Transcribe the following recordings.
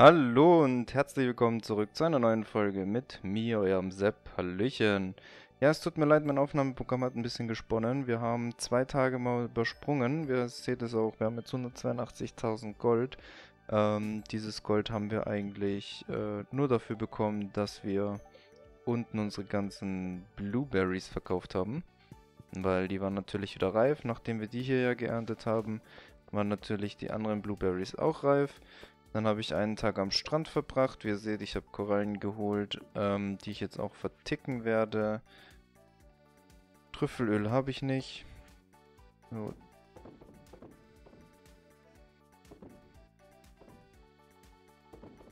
Hallo und herzlich willkommen zurück zu einer neuen Folge mit mir, eurem Sepp. Hallöchen. Ja, es tut mir leid, mein Aufnahmeprogramm hat ein bisschen gesponnen. Wir haben zwei Tage mal übersprungen. Wir seht es auch, wir haben jetzt 182.000 Gold. Ähm, dieses Gold haben wir eigentlich äh, nur dafür bekommen, dass wir unten unsere ganzen Blueberries verkauft haben. Weil die waren natürlich wieder reif. Nachdem wir die hier ja geerntet haben, waren natürlich die anderen Blueberries auch reif. Dann habe ich einen Tag am Strand verbracht. Wie ihr seht, ich habe Korallen geholt, ähm, die ich jetzt auch verticken werde. Trüffelöl habe ich nicht. So.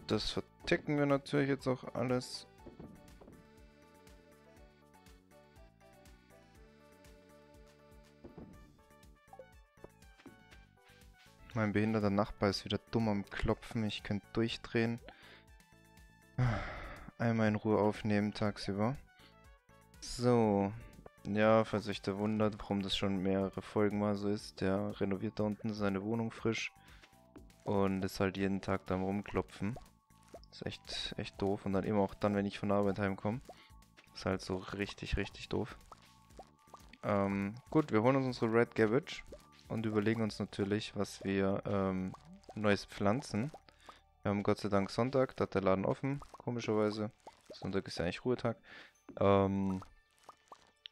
Das verticken wir natürlich jetzt auch alles. Mein behinderter Nachbar ist wieder dumm am Klopfen. Ich könnte durchdrehen. Einmal in Ruhe aufnehmen tagsüber. So. Ja, falls euch da wundert, warum das schon mehrere Folgen mal so ist. Der renoviert da unten seine Wohnung frisch. Und ist halt jeden Tag da am rumklopfen. Ist echt, echt doof. Und dann immer auch dann, wenn ich von der Arbeit heimkomme. Ist halt so richtig, richtig doof. Ähm, gut, wir holen uns unsere Red Gabbage und überlegen uns natürlich, was wir ähm, Neues pflanzen. Wir haben Gott sei Dank Sonntag, da hat der Laden offen, komischerweise. Sonntag ist ja eigentlich Ruhetag. Ähm,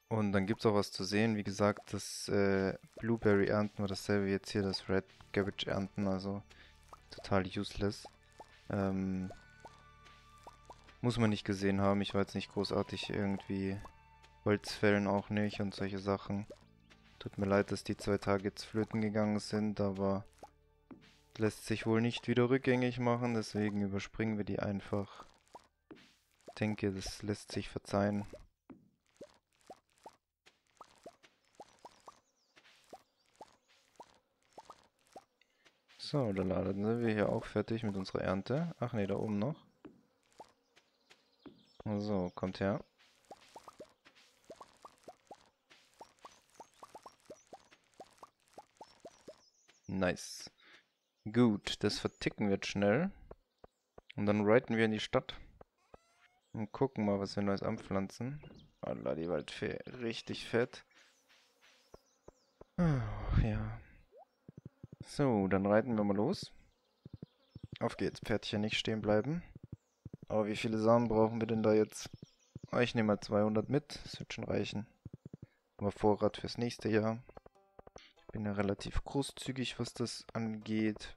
und dann gibt es auch was zu sehen. Wie gesagt, das äh, Blueberry ernten war dasselbe wie jetzt hier, das Red Cabbage ernten, also total useless. Ähm, muss man nicht gesehen haben. Ich war jetzt nicht großartig irgendwie Holzfällen auch nicht und solche Sachen. Tut mir leid, dass die zwei Tage jetzt flöten gegangen sind, aber lässt sich wohl nicht wieder rückgängig machen, deswegen überspringen wir die einfach. Ich denke, das lässt sich verzeihen. So, dann laden wir hier auch fertig mit unserer Ernte. Ach ne, da oben noch. So, kommt her. Nice. Gut, das verticken wird schnell. Und dann reiten wir in die Stadt. Und gucken mal, was wir Neues anpflanzen. Allah, die Waldfee. Richtig fett. Oh, ja. So, dann reiten wir mal los. Auf geht's, Pferdchen nicht stehen bleiben. Aber wie viele Samen brauchen wir denn da jetzt? Oh, ich nehme mal 200 mit, das wird schon reichen. Aber Vorrat fürs nächste Jahr bin ja relativ großzügig, was das angeht.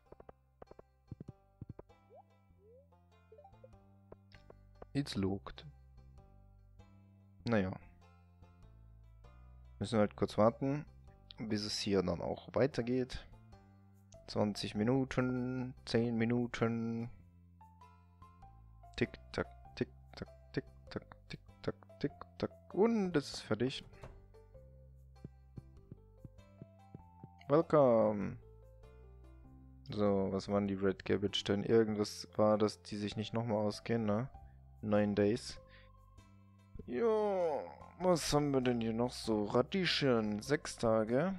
It's looked. Naja. Müssen halt kurz warten, bis es hier dann auch weitergeht. 20 Minuten, 10 Minuten. Tick, tack, tick, tack, tick, tack, tick, tack, tick, tack. Und es ist fertig. Welcome. So, was waren die Red Cabbage denn? Irgendwas war, dass die sich nicht nochmal ausgehen, ne? Nine Days. Jo, was haben wir denn hier noch so? Radieschen, sechs Tage.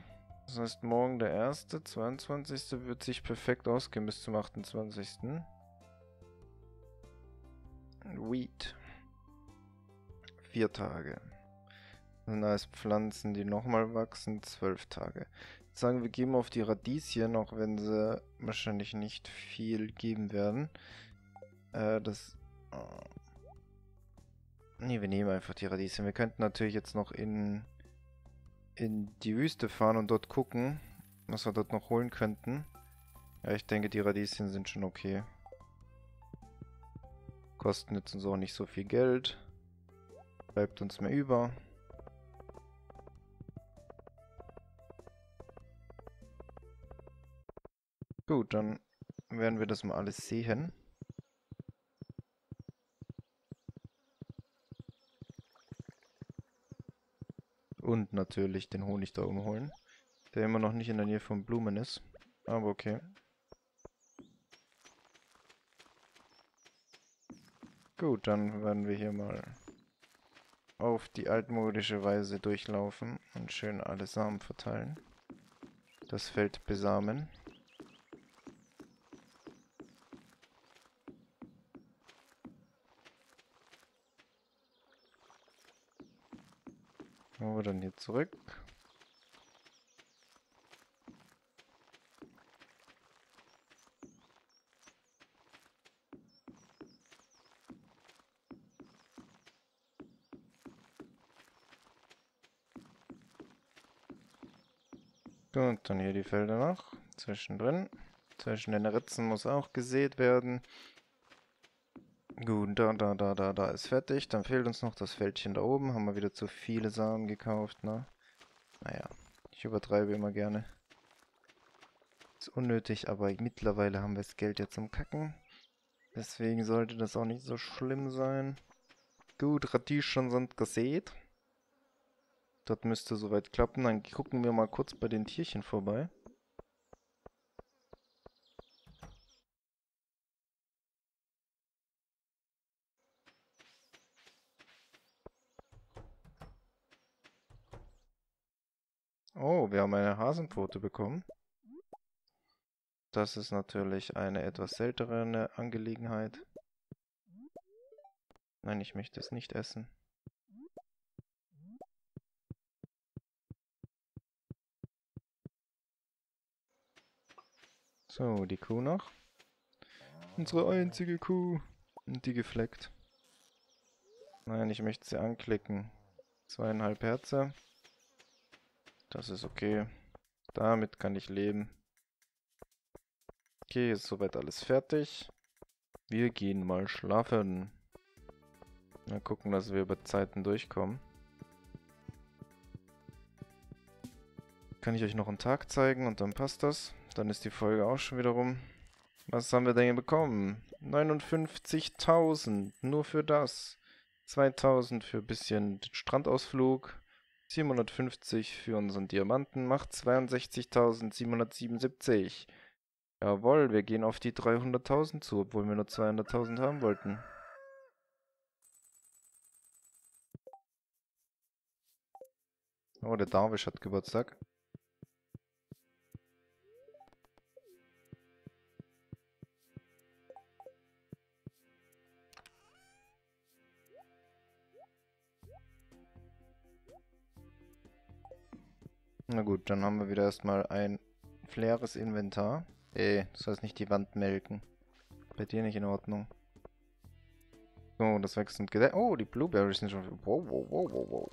Das heißt, morgen der erste, 22. wird sich perfekt ausgehen bis zum 28. Wheat. Vier Tage. Als Pflanzen, die nochmal wachsen, zwölf Tage sagen, wir geben auf die Radieschen, auch wenn sie wahrscheinlich nicht viel geben werden. Äh, das... Oh. Ne, wir nehmen einfach die Radieschen. Wir könnten natürlich jetzt noch in, in die Wüste fahren und dort gucken, was wir dort noch holen könnten. Ja, ich denke, die Radieschen sind schon okay. Kosten jetzt uns auch nicht so viel Geld. Bleibt uns mehr über. Gut, dann werden wir das mal alles sehen. Und natürlich den Honig da oben holen. Der immer noch nicht in der Nähe von Blumen ist. Aber okay. Gut, dann werden wir hier mal auf die altmodische Weise durchlaufen und schön alle Samen verteilen. Das Feld besamen. Aber dann hier zurück. Gut, dann hier die Felder noch. Zwischendrin. Zwischen den Ritzen muss auch gesät werden. Gut, da, da, da, da, da ist fertig. Dann fehlt uns noch das Feldchen da oben. Haben wir wieder zu viele Samen gekauft, ne? Naja, ich übertreibe immer gerne. Ist unnötig, aber mittlerweile haben wir das Geld ja zum Kacken. Deswegen sollte das auch nicht so schlimm sein. Gut, Radieschen sind gesät. Das müsste soweit klappen. Dann gucken wir mal kurz bei den Tierchen vorbei. Oh, wir haben eine Hasenpfote bekommen. Das ist natürlich eine etwas seltenere Angelegenheit. Nein, ich möchte es nicht essen. So, die Kuh noch. Unsere einzige Kuh. Und die gefleckt. Nein, ich möchte sie anklicken. Zweieinhalb Herze. Das ist okay. Damit kann ich leben. Okay, ist soweit alles fertig. Wir gehen mal schlafen. Mal gucken, dass wir über Zeiten durchkommen. Kann ich euch noch einen Tag zeigen und dann passt das. Dann ist die Folge auch schon wieder rum. Was haben wir denn bekommen? 59.000, nur für das. 2.000 für ein bisschen Strandausflug. 750 für unseren Diamanten macht 62.777. Jawohl, wir gehen auf die 300.000 zu, obwohl wir nur 200.000 haben wollten. Oh, der Darwish hat Geburtstag. Na gut, dann haben wir wieder erstmal ein leeres Inventar. Ey, du sollst nicht die Wand melken. Bei dir nicht in Ordnung. So, das wächst und gedeiht. Oh, die Blueberries sind schon... Wow, wow, wow, wow, wow.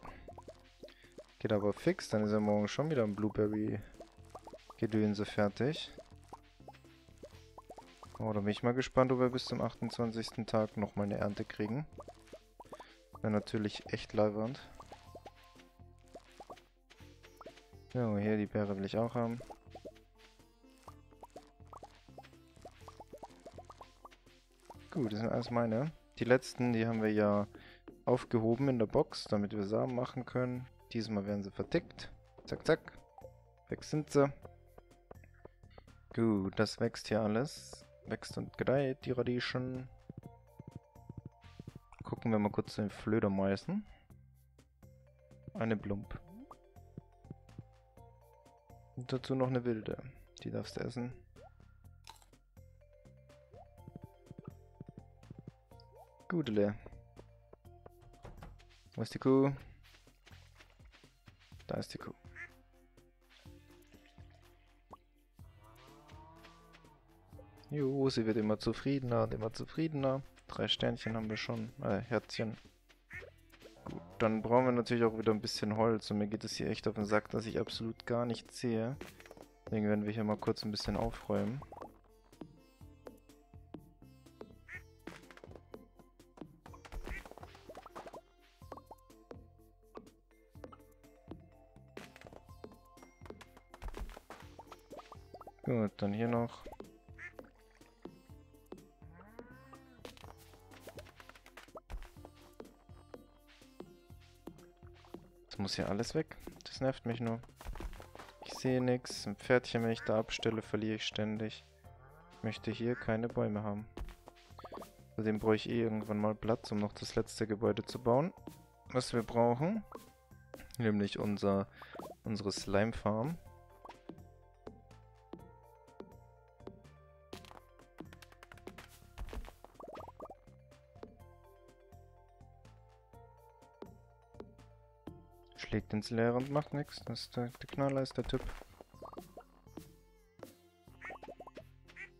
Geht aber fix, dann ist ja morgen schon wieder ein Blueberry-Gedönse fertig. Oh, da bin ich mal gespannt, ob wir bis zum 28. Tag nochmal eine Ernte kriegen. Wäre natürlich echt leiwand. So, hier die Beere will ich auch haben. Gut, das sind alles meine. Die letzten, die haben wir ja aufgehoben in der Box, damit wir Samen machen können. Diesmal werden sie vertickt. Zack, zack. Weg sind sie. Gut, das wächst hier alles. Wächst und gedeiht, die Radieschen. Gucken wir mal kurz zu den Flödermäusen. Eine Blump. Und dazu noch eine wilde. Die darfst du essen. Gudele. Wo ist die Kuh? Da ist die Kuh. Jo, sie wird immer zufriedener und immer zufriedener. Drei Sternchen haben wir schon. Äh, Herzchen. Dann brauchen wir natürlich auch wieder ein bisschen Holz. Und mir geht es hier echt auf den Sack, dass ich absolut gar nichts sehe. Deswegen werden wir hier mal kurz ein bisschen aufräumen. Gut, dann hier noch. Hier alles weg. Das nervt mich nur. Ich sehe nichts. Ein Pferdchen, wenn ich da abstelle, verliere ich ständig. Ich möchte hier keine Bäume haben. Außerdem brauche ich eh irgendwann mal Platz, um noch das letzte Gebäude zu bauen. Was wir brauchen. Nämlich unser, unsere Slime Farm. Ins Leere und macht nichts. Das ist der, der Knaller ist der Typ.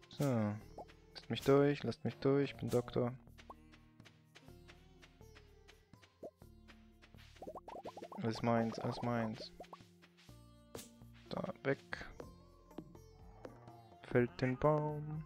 So. Lasst mich durch, lasst mich durch, ich bin Doktor. Alles meins, alles meins. Da, weg. Fällt den Baum.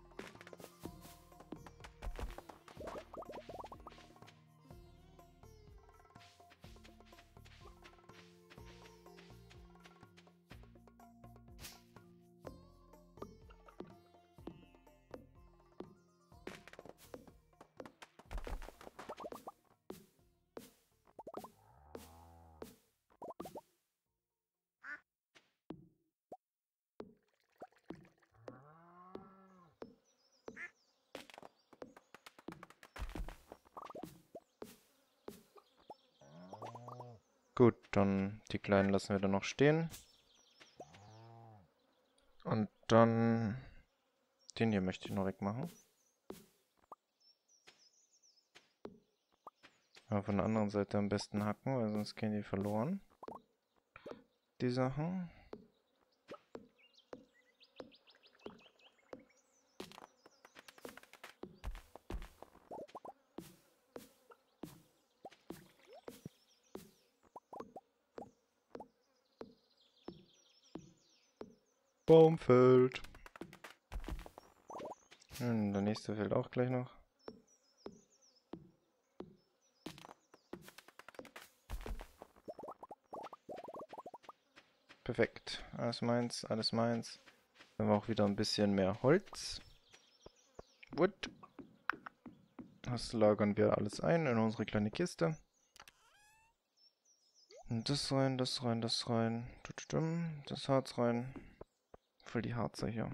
Dann die Kleinen lassen wir dann noch stehen. Und dann... Den hier möchte ich noch wegmachen. Aber von der anderen Seite am besten hacken, weil sonst gehen die verloren. Die Sachen. Baum fällt. Hm, der nächste fällt auch gleich noch. Perfekt. Alles meins, alles meins. Dann haben wir auch wieder ein bisschen mehr Holz. Wood. Das lagern wir alles ein in unsere kleine Kiste. Und das rein, das rein, das rein. Das Harz rein. Voll die Harzer hier.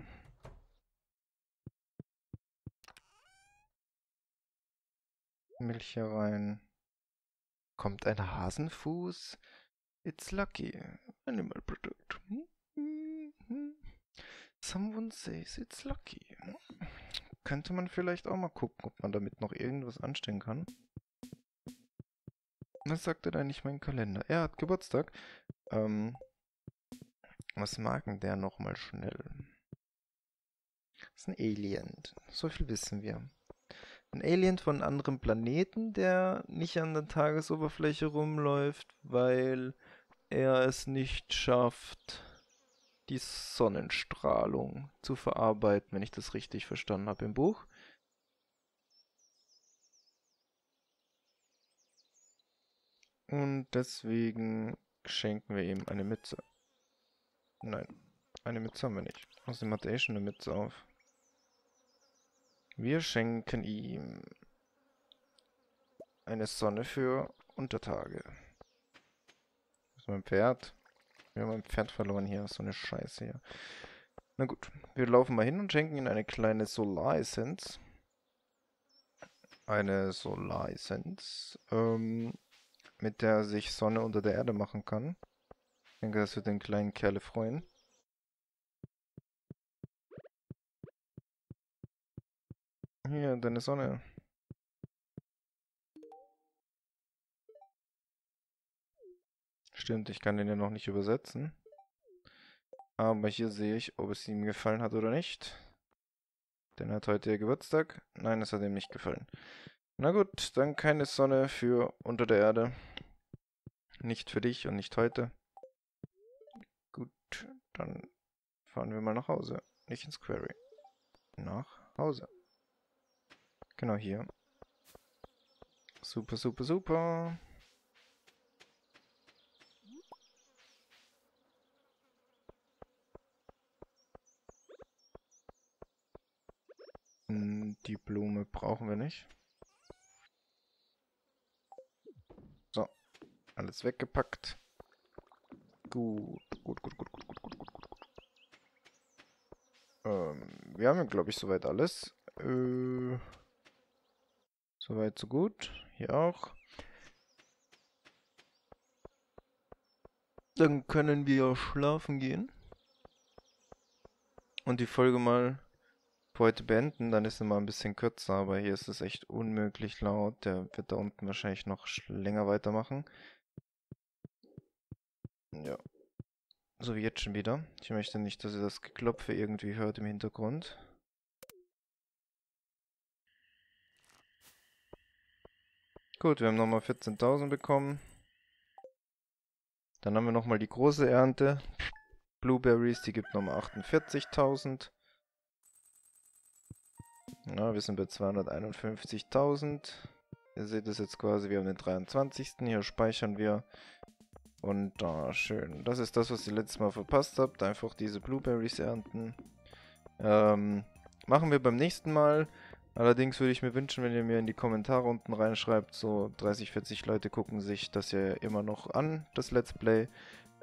Milch hier rein. Kommt ein Hasenfuß? It's lucky. Animal product. Someone says it's lucky. Könnte man vielleicht auch mal gucken, ob man damit noch irgendwas anstellen kann. Was sagt da nicht mein Kalender? Er hat Geburtstag. Ähm, was mag denn der nochmal schnell? Das ist ein Alien. So viel wissen wir. Ein Alien von einem anderen Planeten, der nicht an der Tagesoberfläche rumläuft, weil er es nicht schafft, die Sonnenstrahlung zu verarbeiten, wenn ich das richtig verstanden habe im Buch. Und deswegen schenken wir ihm eine Mütze. Nein, eine Mütze haben wir nicht. Außerdem hat er eh schon eine Mütze auf. Wir schenken ihm eine Sonne für Untertage. Das ist mein Pferd. Wir haben mein Pferd verloren hier. So eine Scheiße hier. Na gut, wir laufen mal hin und schenken ihm eine kleine Solaressenz. Eine Solaressenz, ähm, mit der er sich Sonne unter der Erde machen kann. Ich denke, das wird den kleinen Kerle freuen. Hier, deine Sonne. Stimmt, ich kann den ja noch nicht übersetzen. Aber hier sehe ich, ob es ihm gefallen hat oder nicht. Denn er hat heute Geburtstag. Nein, es hat ihm nicht gefallen. Na gut, dann keine Sonne für unter der Erde. Nicht für dich und nicht heute. Dann fahren wir mal nach Hause. Nicht ins Quarry. Nach Hause. Genau hier. Super, super, super. Hm, die Blume brauchen wir nicht. So, alles weggepackt. Gut, gut, gut, gut, gut. Ähm, wir haben, glaube ich, soweit alles. Äh, soweit, so gut. Hier auch. Dann können wir schlafen gehen. Und die Folge mal für heute beenden. Dann ist sie mal ein bisschen kürzer, aber hier ist es echt unmöglich laut. Der wird da unten wahrscheinlich noch länger weitermachen. Ja. So wie jetzt schon wieder. Ich möchte nicht, dass ihr das Geklopfe irgendwie hört im Hintergrund. Gut, wir haben nochmal 14.000 bekommen. Dann haben wir nochmal die große Ernte. Blueberries, die gibt nochmal 48.000. Ja, wir sind bei 251.000. Ihr seht es jetzt quasi, wir haben den 23. Hier speichern wir. Und da, schön. Das ist das, was ihr letztes Mal verpasst habt. Einfach diese Blueberries ernten. Ähm, machen wir beim nächsten Mal. Allerdings würde ich mir wünschen, wenn ihr mir in die Kommentare unten reinschreibt, so 30, 40 Leute gucken sich das ja immer noch an, das Let's Play.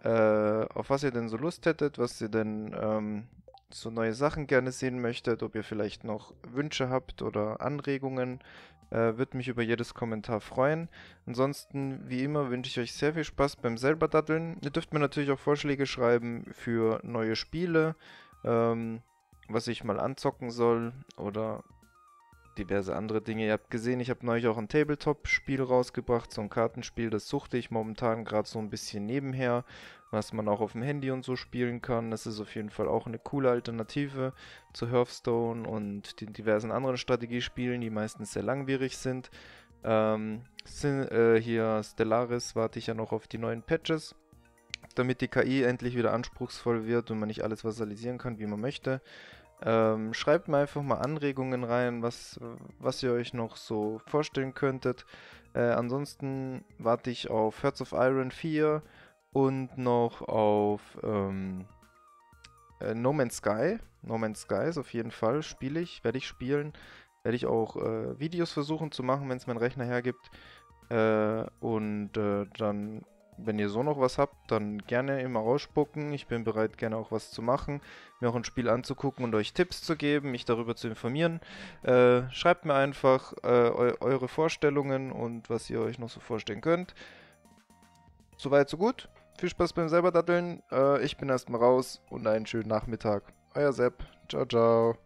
Äh, auf was ihr denn so Lust hättet, was ihr denn ähm, so neue Sachen gerne sehen möchtet, ob ihr vielleicht noch Wünsche habt oder Anregungen. Äh, Würde mich über jedes Kommentar freuen. Ansonsten, wie immer, wünsche ich euch sehr viel Spaß beim selber Daddeln. Ihr dürft mir natürlich auch Vorschläge schreiben für neue Spiele, ähm, was ich mal anzocken soll oder diverse andere Dinge. Ihr habt gesehen, ich habe neulich auch ein Tabletop-Spiel rausgebracht, so ein Kartenspiel, das suchte ich momentan gerade so ein bisschen nebenher, was man auch auf dem Handy und so spielen kann. Das ist auf jeden Fall auch eine coole Alternative zu Hearthstone und den diversen anderen Strategiespielen, die meistens sehr langwierig sind. Ähm, äh, hier Stellaris warte ich ja noch auf die neuen Patches, damit die KI endlich wieder anspruchsvoll wird und man nicht alles vasalisieren kann, wie man möchte. Ähm, schreibt mir einfach mal Anregungen rein, was, was ihr euch noch so vorstellen könntet. Äh, ansonsten warte ich auf Hearts of Iron 4 und noch auf ähm, äh, No Man's Sky. No Man's Sky ist auf jeden Fall, spiele ich, werde ich spielen. Werde ich auch äh, Videos versuchen zu machen, wenn es mein Rechner hergibt. Äh, und äh, dann wenn ihr so noch was habt, dann gerne immer rausspucken. Ich bin bereit, gerne auch was zu machen, mir auch ein Spiel anzugucken und euch Tipps zu geben, mich darüber zu informieren. Äh, schreibt mir einfach äh, eu eure Vorstellungen und was ihr euch noch so vorstellen könnt. Soweit, so gut. Viel Spaß beim selber Datteln. Äh, ich bin erstmal raus und einen schönen Nachmittag. Euer Sepp. Ciao, ciao.